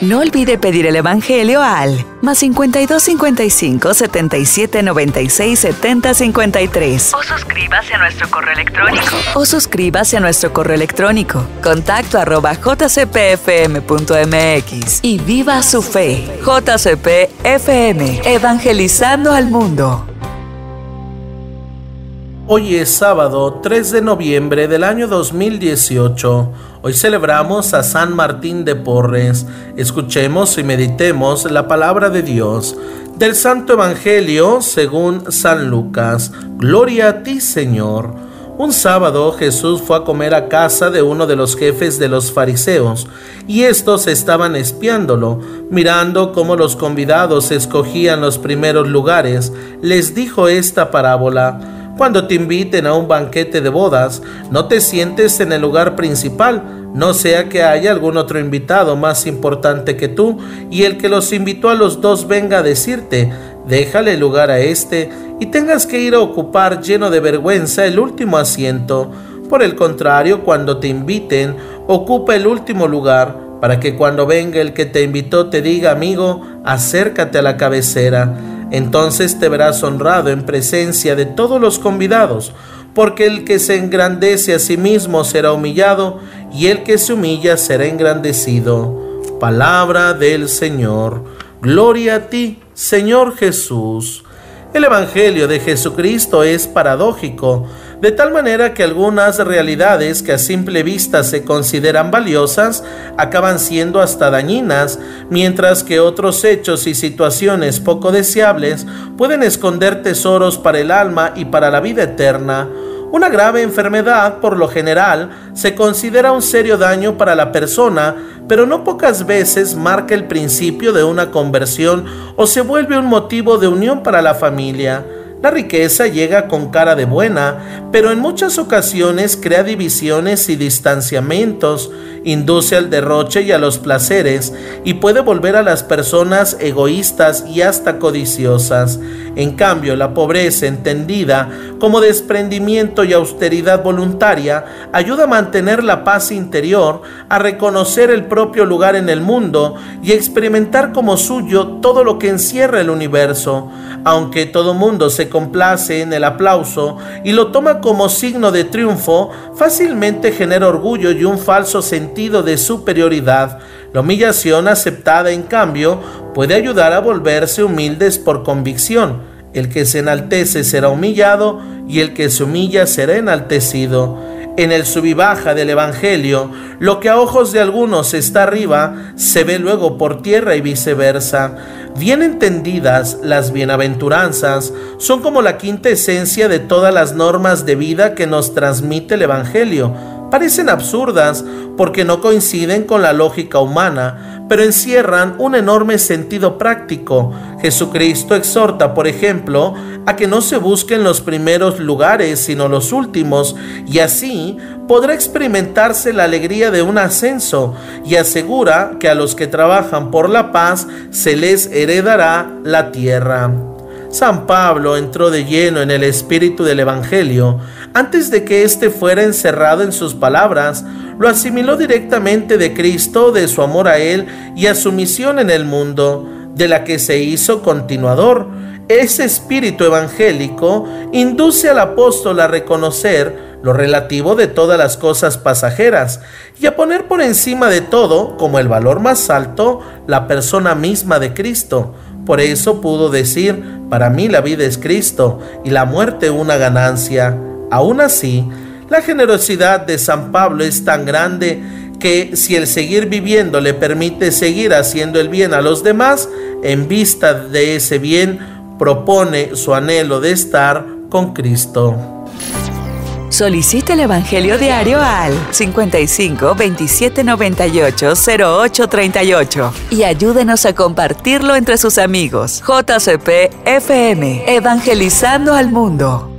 No olvide pedir el Evangelio al más 52 55 77 96 70 53. O suscríbase a nuestro correo electrónico. O suscríbase a nuestro correo electrónico. Contacto arroba jcpfm.mx. Y viva su fe. JCPFM. Evangelizando al mundo. Hoy es sábado 3 de noviembre del año 2018. Hoy celebramos a San Martín de Porres. Escuchemos y meditemos la palabra de Dios del Santo Evangelio según San Lucas. Gloria a ti, Señor. Un sábado Jesús fue a comer a casa de uno de los jefes de los fariseos, y estos estaban espiándolo, mirando cómo los convidados escogían los primeros lugares. Les dijo esta parábola. Cuando te inviten a un banquete de bodas, no te sientes en el lugar principal, no sea que haya algún otro invitado más importante que tú y el que los invitó a los dos venga a decirte, déjale lugar a este y tengas que ir a ocupar lleno de vergüenza el último asiento. Por el contrario, cuando te inviten, ocupa el último lugar, para que cuando venga el que te invitó te diga, amigo, acércate a la cabecera entonces te verás honrado en presencia de todos los convidados, porque el que se engrandece a sí mismo será humillado, y el que se humilla será engrandecido. Palabra del Señor. Gloria a ti, Señor Jesús. El Evangelio de Jesucristo es paradójico, de tal manera que algunas realidades que a simple vista se consideran valiosas acaban siendo hasta dañinas, mientras que otros hechos y situaciones poco deseables pueden esconder tesoros para el alma y para la vida eterna. Una grave enfermedad, por lo general, se considera un serio daño para la persona, pero no pocas veces marca el principio de una conversión o se vuelve un motivo de unión para la familia. La riqueza llega con cara de buena, pero en muchas ocasiones crea divisiones y distanciamientos, induce al derroche y a los placeres y puede volver a las personas egoístas y hasta codiciosas. En cambio, la pobreza entendida como desprendimiento y austeridad voluntaria ayuda a mantener la paz interior, a reconocer el propio lugar en el mundo y experimentar como suyo todo lo que encierra el universo. Aunque todo mundo se complace en el aplauso y lo toma como signo de triunfo, fácilmente genera orgullo y un falso sentido de superioridad. La humillación aceptada, en cambio, puede ayudar a volverse humildes por convicción. El que se enaltece será humillado y el que se humilla será enaltecido. En el sub baja del Evangelio, lo que a ojos de algunos está arriba, se ve luego por tierra y viceversa. Bien entendidas, las bienaventuranzas son como la quinta esencia de todas las normas de vida que nos transmite el Evangelio parecen absurdas porque no coinciden con la lógica humana, pero encierran un enorme sentido práctico. Jesucristo exhorta, por ejemplo, a que no se busquen los primeros lugares, sino los últimos, y así podrá experimentarse la alegría de un ascenso, y asegura que a los que trabajan por la paz se les heredará la tierra. San Pablo entró de lleno en el espíritu del Evangelio. Antes de que éste fuera encerrado en sus palabras, lo asimiló directamente de Cristo, de su amor a Él y a su misión en el mundo, de la que se hizo continuador. Ese espíritu evangélico induce al apóstol a reconocer lo relativo de todas las cosas pasajeras y a poner por encima de todo, como el valor más alto, la persona misma de Cristo por eso pudo decir, para mí la vida es Cristo y la muerte una ganancia. Aún así, la generosidad de San Pablo es tan grande que si el seguir viviendo le permite seguir haciendo el bien a los demás, en vista de ese bien, propone su anhelo de estar con Cristo. Solicite el Evangelio diario al 55 27 98 08 38 y ayúdenos a compartirlo entre sus amigos. JCP FM, Evangelizando al Mundo.